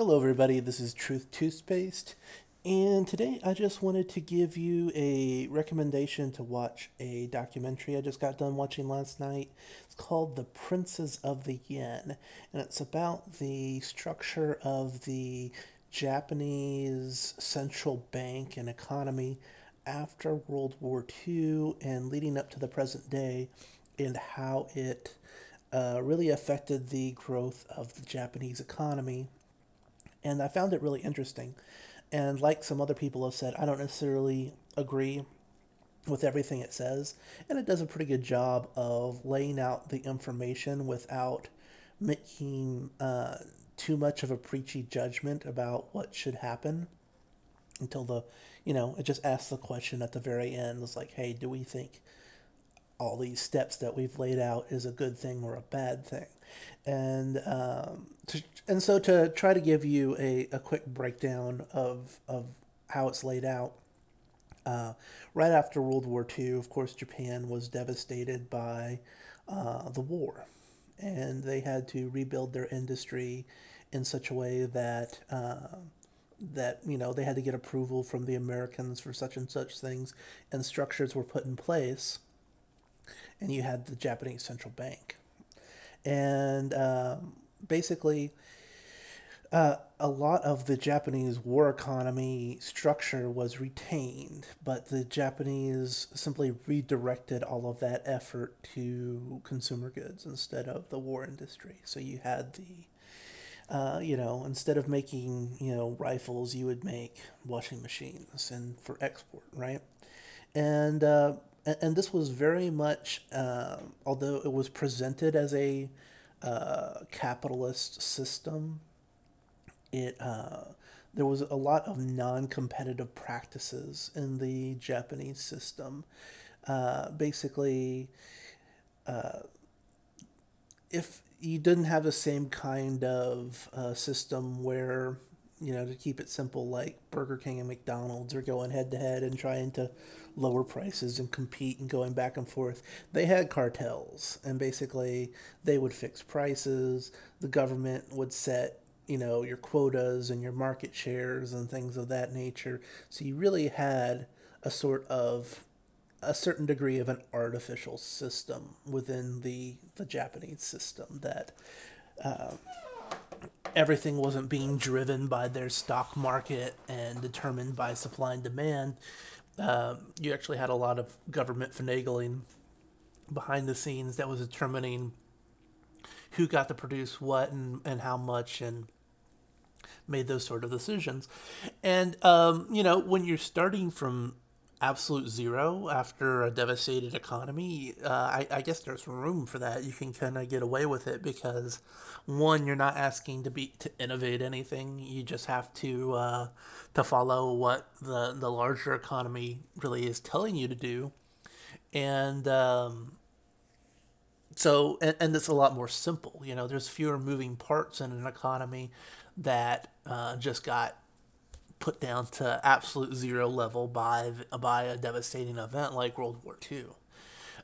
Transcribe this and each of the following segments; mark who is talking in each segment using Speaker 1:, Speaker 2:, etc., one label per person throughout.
Speaker 1: Hello, everybody. This is Truth Toothpaste, and today I just wanted to give you a recommendation to watch a documentary I just got done watching last night. It's called The Princes of the Yen, and it's about the structure of the Japanese central bank and economy after World War II and leading up to the present day, and how it uh, really affected the growth of the Japanese economy and I found it really interesting. And like some other people have said, I don't necessarily agree with everything it says, and it does a pretty good job of laying out the information without making uh, too much of a preachy judgment about what should happen until the, you know, it just asks the question at the very end. It's like, hey, do we think all these steps that we've laid out is a good thing or a bad thing? and um, to, and so to try to give you a, a quick breakdown of of how it's laid out. Uh, right after World War II, of course, Japan was devastated by uh, the war, and they had to rebuild their industry in such a way that uh, that you know they had to get approval from the Americans for such and such things, and structures were put in place. And you had the Japanese central bank, and um, basically uh, a lot of the Japanese war economy structure was retained, but the Japanese simply redirected all of that effort to consumer goods instead of the war industry. So you had the, uh, you know, instead of making, you know, rifles, you would make washing machines and for export, right? And uh, and, this was very much, uh, although it was presented as a uh, capitalist system, it uh, there was a lot of non-competitive practices in the Japanese system. Uh, basically, uh, if you didn't have the same kind of uh, system where you know, to keep it simple, like Burger King and McDonald's are going head to head and trying to lower prices and compete and going back and forth. They had cartels, and basically they would fix prices. The government would set, you know, your quotas and your market shares and things of that nature. So you really had a sort of a certain degree of an artificial system within the the Japanese system that. Uh, everything wasn't being driven by their stock market and determined by supply and demand. Uh, you actually had a lot of government finagling behind the scenes that was determining who got to produce what and, and how much and made those sort of decisions. And, um, you know, when you're starting from absolute zero after a devastated economy, uh, I, I guess there's room for that. You can kind of get away with it because, one, you're not asking to be to innovate anything. You just have to uh, to follow what the the larger economy really is telling you to do, and um, so and, and it's a lot more simple. You know, there's fewer moving parts in an economy that uh, just got put down to absolute zero level by by a devastating event like World War II.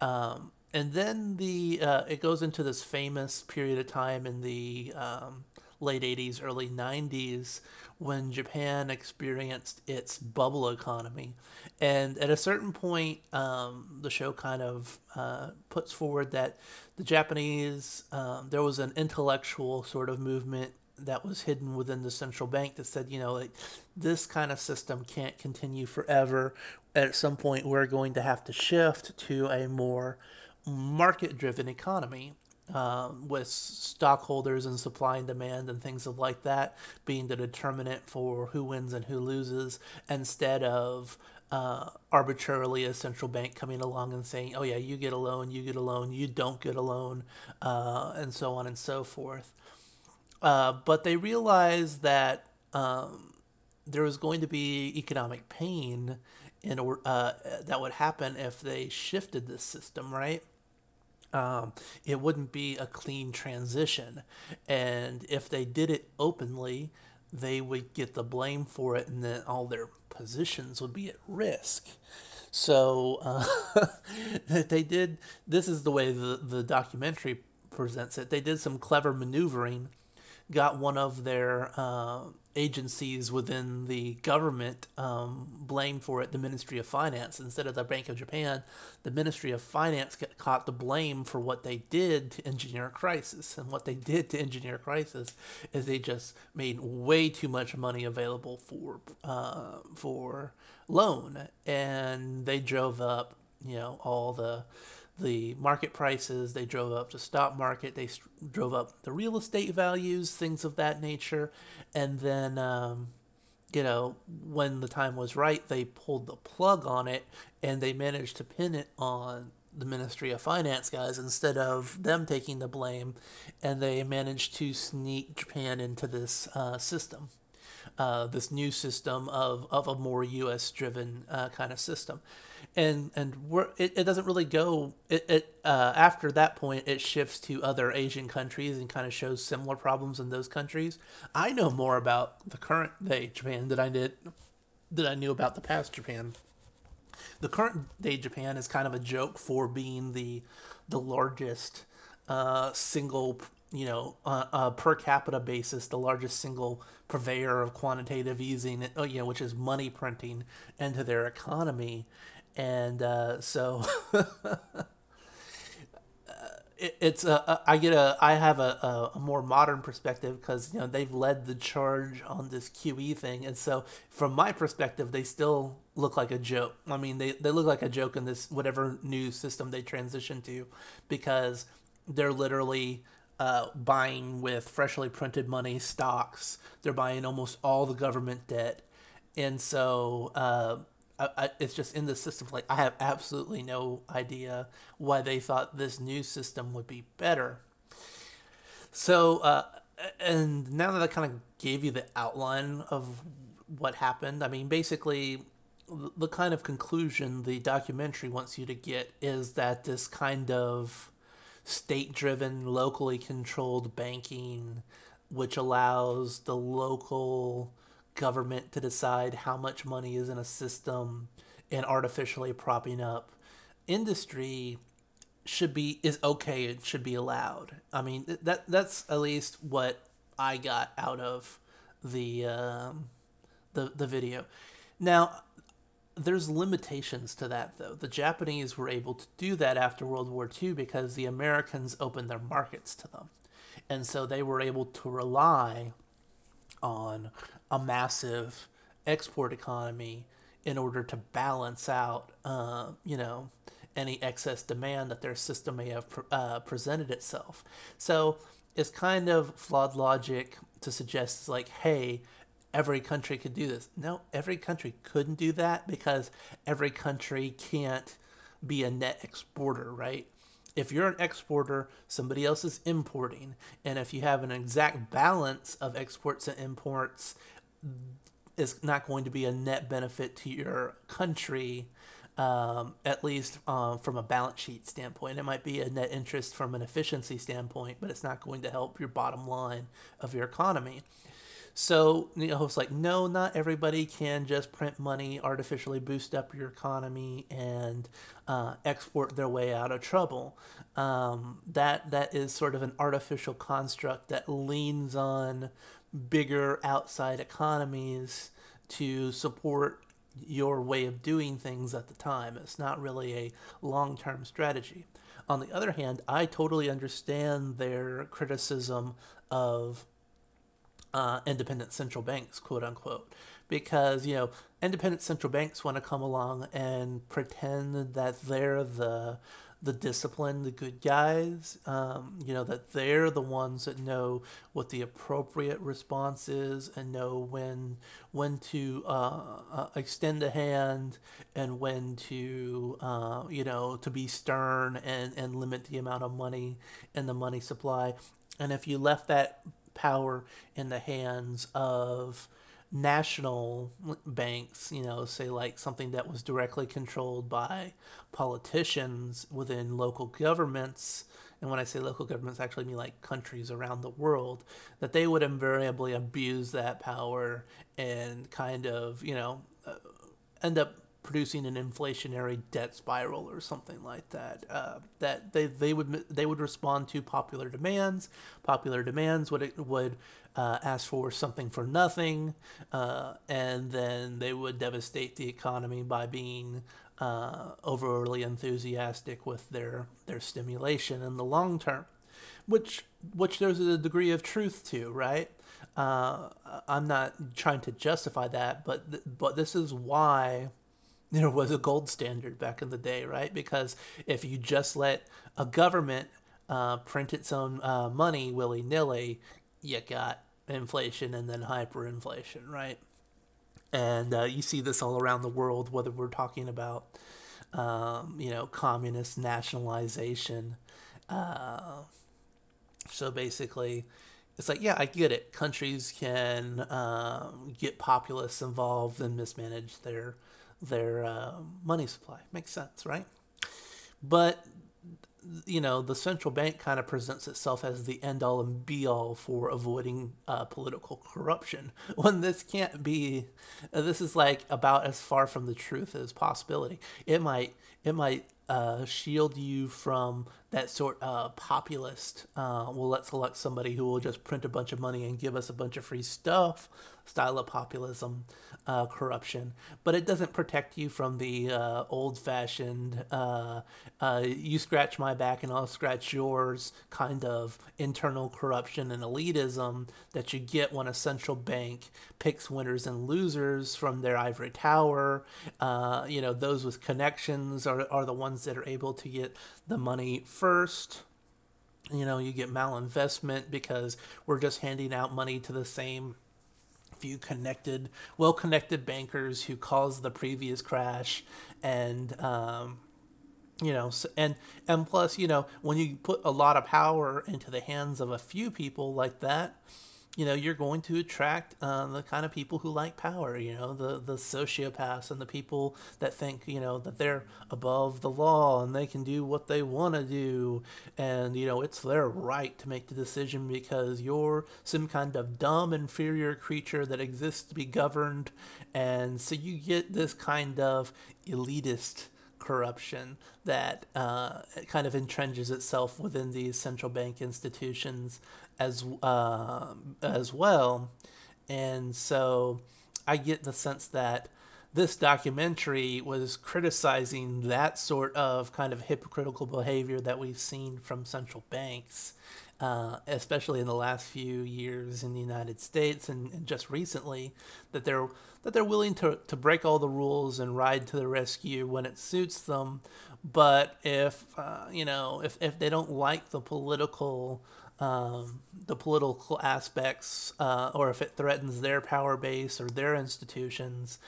Speaker 1: Um, and then the uh, it goes into this famous period of time in the um, late 80s, early 90s when Japan experienced its bubble economy. And at a certain point, um, the show kind of uh, puts forward that the Japanese, um, there was an intellectual sort of movement that was hidden within the central bank that said, you know, like this kind of system can't continue forever. At some point, we're going to have to shift to a more market driven economy. Um, with stockholders and supply and demand and things of like that being the determinant for who wins and who loses, instead of uh, arbitrarily a central bank coming along and saying, "Oh yeah, you get a loan, you get a loan, you don't get a loan," uh, and so on and so forth. Uh, but they realized that um, there was going to be economic pain in uh, that would happen if they shifted this system, right? Um, it wouldn't be a clean transition, and if they did it openly, they would get the blame for it, and then all their positions would be at risk. So uh, they did. This is the way the the documentary presents it. They did some clever maneuvering got one of their uh, agencies within the government um, blamed for it, the Ministry of Finance. Instead of the Bank of Japan, the Ministry of Finance got caught the blame for what they did to engineer a crisis. And what they did to engineer a crisis is they just made way too much money available for uh, for loan, and they drove up, you know, all the the market prices, they drove up the stock market, they st- drove up the real estate values, things of that nature. And then, um, you know, when the time was right, they pulled the plug on it and they managed to pin it on the Ministry of Finance guys instead of them taking the blame. And they managed to sneak Japan into this uh, system. Uh, this new system of, of a more U.S. driven uh, kind of system and and we're, it, it doesn't really go it, it uh, after that point it shifts to other asian countries and kind of shows similar problems in those countries i know more about the current day japan than i did that i knew about the past japan the current day japan is kind of a joke for being the the largest uh, single you know uh, uh, per capita basis the largest single purveyor of quantitative easing uh, you know which is money printing into their economy and uh, so it, it's I get a I have a, a, more modern perspective because you know they've led the charge on this QE thing, and so from my perspective, they still look like a joke. I mean, they they look like a joke in this whatever new system they transition to, because they're literally uh, buying with freshly printed money stocks. They're buying almost all the government debt, and so uh, I, I, it's just in the system. Like I have absolutely no idea why they thought this new system would be better. So, uh, and now that I kind of gave you the outline of what happened, I mean, basically, the kind of conclusion the documentary wants you to get is that this kind of state driven, locally controlled banking, which allows the local government to decide how much money is in a system and artificially propping up. Industry should be is okay it should be allowed. I mean that that's at least what i got out of the um, the the video. Now there's limitations to that though the japanese were able to do that after world war ii because the americans opened their markets to them and so they were able to rely on a massive export economy in order to balance out, uh, you know, any excess demand that their system may have uh, presented itself. So it's kind of flawed logic to suggest like, hey, every country could do this. No, every country couldn't do that because every country can't be a net exporter, right? If you're an exporter, somebody else is importing. And if you have an exact balance of exports and imports, is not going to be a net benefit to your country, um, at least um, from a balance sheet standpoint. It might be a net interest from an efficiency standpoint, but it's not going to help your bottom line of your economy. So, you know, like, no, not everybody can just print money, artificially boost up your economy, and uh, export their way out of trouble. Um, that that is sort of an artificial construct that leans on bigger outside economies to support your way of doing things at the time. It's not really a long term strategy. On the other hand, I totally understand their criticism of uh, independent central banks, quote unquote, because, you know, independent central banks want to come along and pretend that they're the the discipline, the good guys, um, you know, that they're the ones that know what the appropriate response is and know when when to uh, uh, extend a hand and when to, uh, you know, to be stern and, and limit the amount of money and the money supply. And if you left that power in the hands of national banks, you know, say like something that was directly controlled by politicians within local governments, and when I say local governments, I actually mean like countries around the world, that they would invariably abuse that power and kind of, you know, uh, end up producing an inflationary debt spiral or something like that. Uh, that they, they would they would respond to popular demands. Popular demands would would uh, ask for something for nothing, uh, and then they would devastate the economy by being uh, overly enthusiastic with their their stimulation in the long term, which which there's a degree of truth to, right? Uh, I'm not trying to justify that, but th- but this is why there was a gold standard back in the day, right? Because if you just let a government uh, print its own uh, money willy nilly, you got inflation and then hyperinflation, right? And uh, you see this all around the world, whether we're talking about, um, you know, communist nationalization. Uh, so basically, it's like, yeah, I get it. Countries can um, get populists involved and mismanage their their uh, money supply. Makes sense, right? But you know, the central bank kind of presents itself as the end all and be all for avoiding uh, political corruption. When this can't be, uh, this is like about as far from the truth as possibility. It might, it might uh, shield you from that sort of populist. Uh, well, let's elect somebody who will just print a bunch of money and give us a bunch of free stuff style of populism, uh, corruption. But it doesn't protect you from the uh, old fashioned, uh, uh, you scratch my back and I'll scratch yours kind of internal corruption and elitism that you get when a central bank picks winners and losers from their ivory tower. Uh, you know, those with connections are, are the ones that are able to get the money first you know you get malinvestment because we're just handing out money to the same few connected, well connected bankers who caused the previous crash, and um, you know, and and plus, you know, when you put a lot of power into the hands of a few people like that, you know you're going to attract uh, the kind of people who like power you know the the sociopaths and the people that think you know that they're above the law and they can do what they want to do. And you know it's their right to make the decision because you're some kind of dumb inferior creature that exists to be governed. And so you get this kind of elitist corruption that uh, kind of entrenches itself within these central bank institutions as uh, as well, and so I get the sense that this documentary was criticizing that sort of kind of hypocritical behavior that we've seen from central banks, uh, especially in the last few years in the United States and, and, just recently, that they're that they're willing to, to break all the rules and ride to the rescue when it suits them, but if uh, you know if, if they don't like the political um, the political aspects, uh, or if it threatens their power base or their institutions,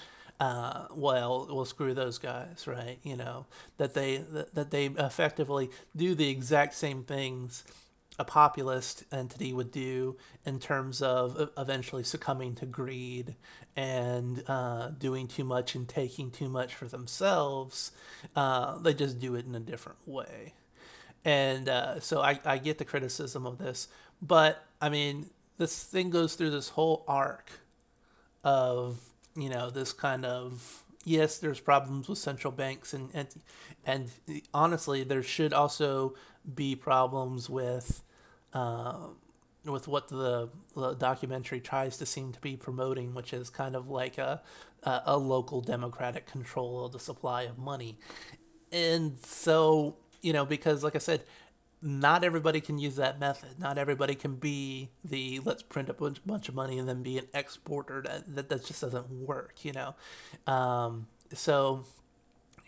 Speaker 1: uh, well, we'll screw those guys, right? You know that they that, that they effectively do the exact same things a populist entity would do in terms of eventually succumbing to greed and uh, doing too much and taking too much for themselves. Uh, they just do it in a different way and uh, so I, I get the criticism of this but i mean this thing goes through this whole arc of you know this kind of yes there's problems with central banks and and, and honestly there should also be problems with uh, with what the, the, documentary tries to seem to be promoting which is kind of like a a, a local democratic control of the supply of money and so you know, because like I said, not everybody can use that method. Not everybody can be the let's print a bunch, bunch of money and then be an exporter. That, that, that just doesn't work, you know. Um, so,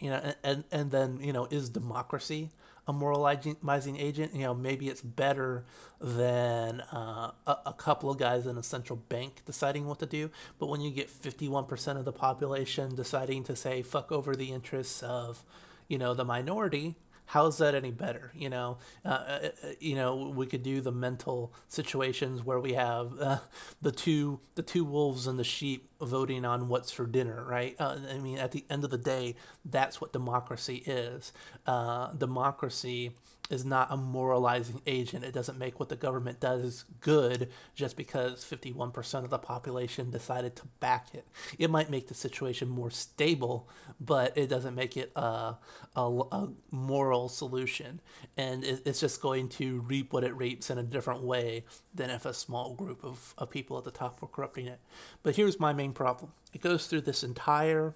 Speaker 1: you know, and, and then, you know, is democracy a moralizing agent? You know, maybe it's better than uh, a, a couple of guys in a central bank deciding what to do. But when you get 51% of the population deciding to say, fuck over the interests of, you know, the minority, how's that any better? You know uh, uh, uh, you know we could do the mental situations where we have uh, the two the two wolves and the sheep voting on what's for dinner right? Uh, i mean at the end of the day that's what democracy is. Uh, democracy is not a moralizing agent. It doesn't make what the government does good just because 51% of the population decided to back it. It might make the situation more stable, but it doesn't make it a, a, a moral solution. And it, it's just going to reap what it reaps in a different way than if a small group of, of people at the top were corrupting it. But here's my main problem it goes through this entire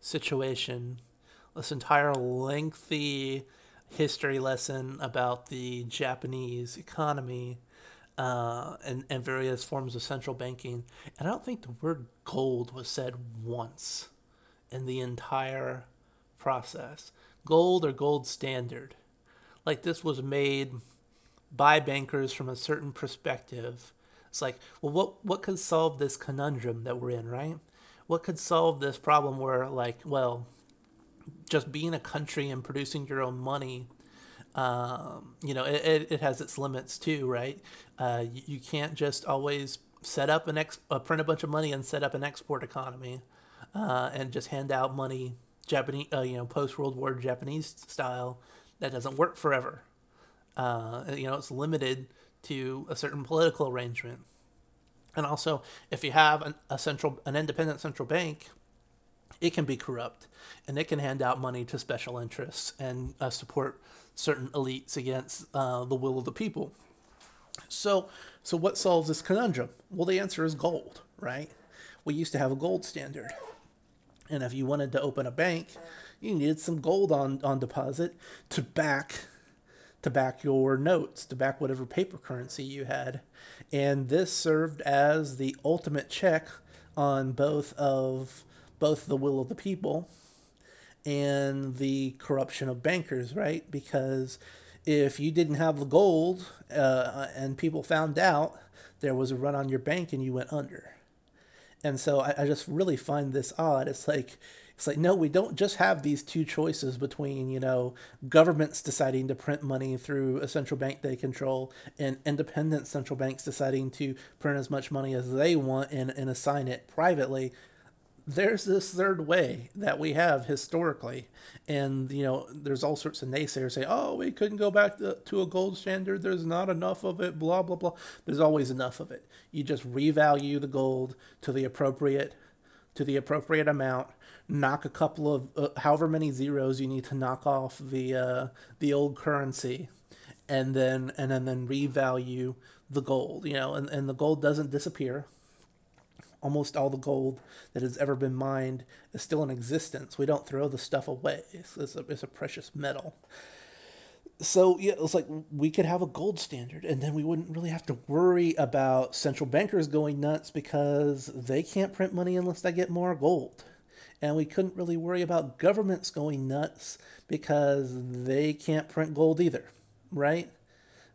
Speaker 1: situation, this entire lengthy history lesson about the Japanese economy uh, and, and various forms of central banking. And I don't think the word gold was said once in the entire process. Gold or gold standard. Like this was made by bankers from a certain perspective. It's like, well, what, what could solve this conundrum that we're in, right? What could solve this problem where, like, well, just being a country and producing your own money um, you know it, it, it, has its limits too right? Uh, you, you, can't just always set up an ex uh, print a bunch of money and set up an export economy uh, and just hand out money japanese uh, you know post world war japanese style. That doesn't work forever. Uh, you know it's limited to a certain political arrangement. And also if you have an, a central an independent central bank it can be corrupt and it can hand out money to special interests and uh, support certain elites against uh, the will of the people. So, so what solves this conundrum? Well, the answer is gold, right? We used to have a gold standard, and if you wanted to open a bank, you needed some gold on on deposit to back to back your notes, to back whatever paper currency you had, and this served as the ultimate check on both of both the will of the people and the corruption of bankers, right? Because if you didn't have the gold uh, and people found out, there was a run on your bank and you went under. And so I, I just really find this odd. It's like it's like no, we don't just have these two choices between you know governments deciding to print money through a central bank they control and independent central banks deciding to print as much money as they want and, and assign it privately there's this third way that we have historically. And you know there's all sorts of naysayers say oh we couldn't go back to, to, a gold standard. There's not enough of it blah blah blah. There's always enough of it. You just revalue the gold to the appropriate to the appropriate amount. Knock a couple of uh, however many zeros you need to knock off the uh, the old currency and then and then then revalue the gold you know and, and the gold doesn't disappear almost all the gold that has ever been mined is still in existence. We don't throw the stuff away. It's, it's, a, it's a precious metal. So yeah, it's like we could have a gold standard, and then we wouldn't really have to worry about central bankers going nuts because they can't print money unless they get more gold. And we couldn't really worry about governments going nuts because they can't print gold either, right?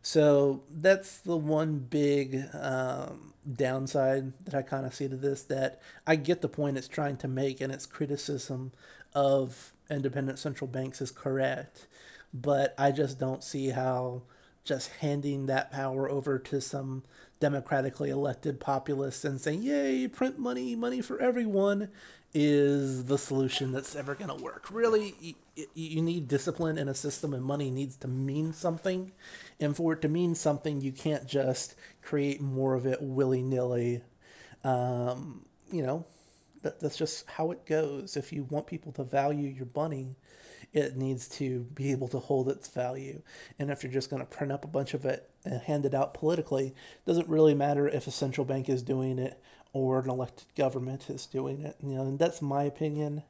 Speaker 1: So that's the one big um, downside that I kind of see to this. That I get the point it's trying to make, and its criticism of independent central banks is correct, but I just don't see how just handing that power over to some democratically elected populists and saying, "Yay, print money, money for everyone," is the solution that's ever going to work. Really, you, you need discipline in a system, and money needs to mean something. And for it to mean something, you can't just create more of it willy nilly. Um, you know, that, that's just how it goes. If you want people to value your money, it needs to be able to hold its value. And if you're just going to print up a bunch of it and hand it out politically, it doesn't really matter if a central bank is doing it or an elected government is doing it. You know, and that's my opinion.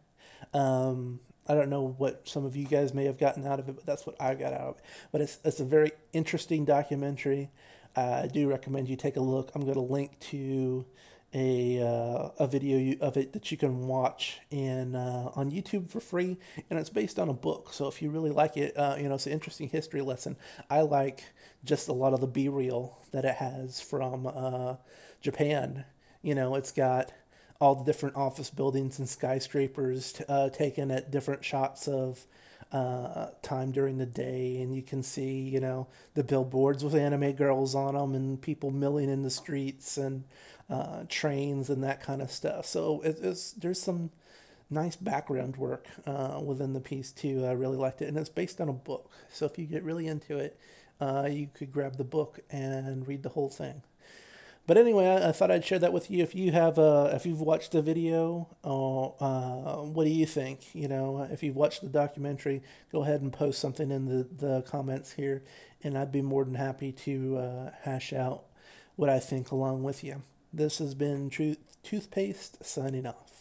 Speaker 1: Um, I don't know what some of you guys may have gotten out of it, but that's what I got out of it. But it's it's a very interesting documentary. Uh, I do recommend you take a look. I'm going to link to a uh, a video of it that you can watch in uh, on YouTube for free, and it's based on a book. So if you really like it, uh, you know it's an interesting history lesson. I like just a lot of the B reel that it has from uh, Japan you know, it's got all the different office buildings and skyscrapers uh, taken at different shots of uh, time during the day, and you can see, you know, the billboards with anime girls on them and people milling in the streets and uh, trains and that kind of stuff. So it, it's there's some nice background work uh, within the piece too. I really liked it, and it's based on a book. So if you get really into it, uh, you could grab the book and read the whole thing. But anyway, I, I, thought I'd share that with you. If you have, uh, if you've watched the video, uh, uh, what do you think? You know, if you've watched the documentary, go ahead and post something in the, the comments here, and I'd be more than happy to uh, hash out what I think along with you. This has been Truth Toothpaste signing off.